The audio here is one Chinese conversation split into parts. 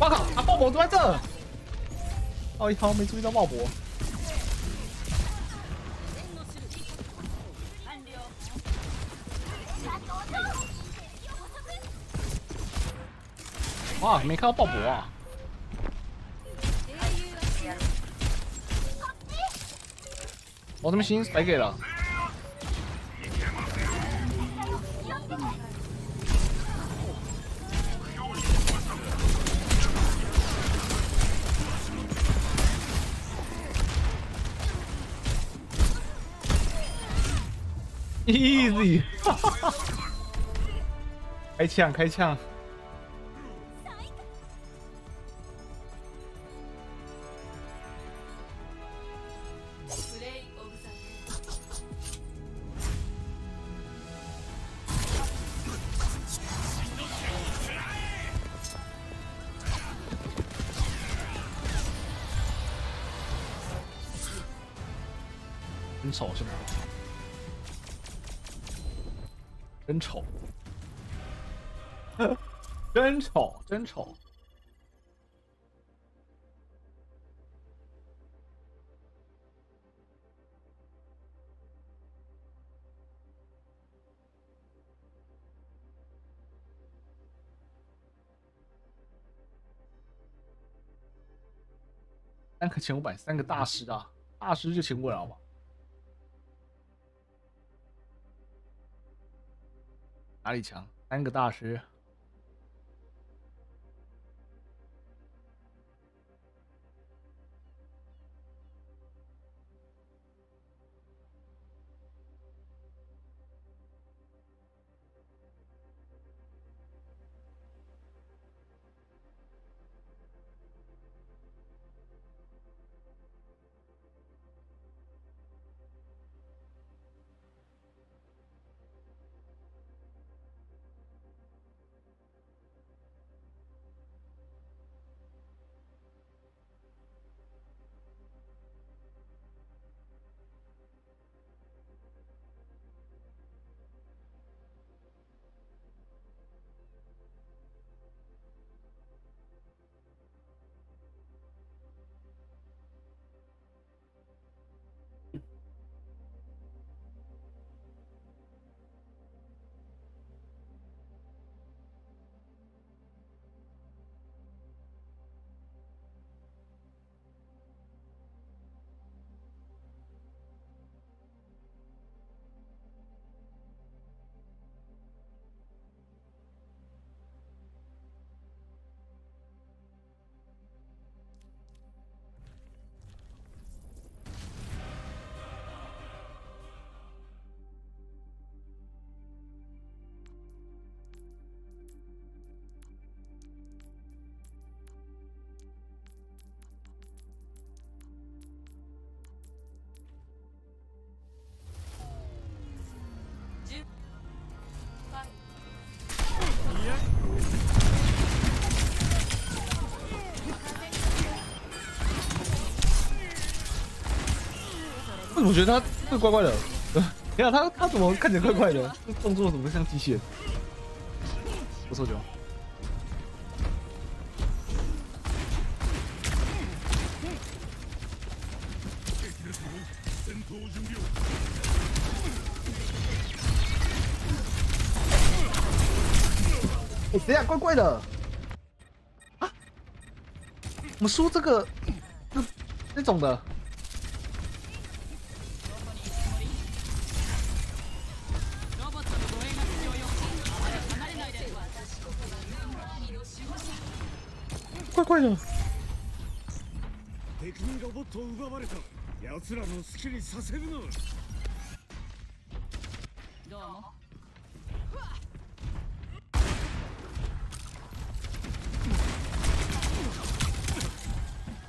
我靠，他鲍勃都在这！哦，一好没注意到鲍勃。哇，没看到鲍勃啊！我他妈心白给了。Easy，开枪开枪！很丑是吗？真丑，真丑，真丑。三个前五百，三个大师啊，大师就请不了吧？哪里强？三个大师。我觉得他这怪怪的，你看他他怎么看起来怪怪的？这动作怎么像机械？不错，就。哎，谁呀？怪怪的。啊？我们输这个，那那种的。怪怪的。敵にロボットを奪われた。奴らの好きにさせるの。どうも。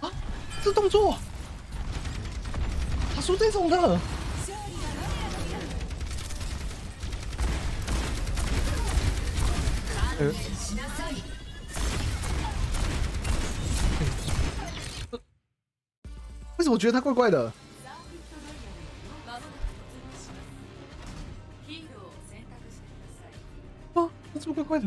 啊，这动作，他说这种的。为什么觉得他怪怪的？啊，他怎么怪怪的？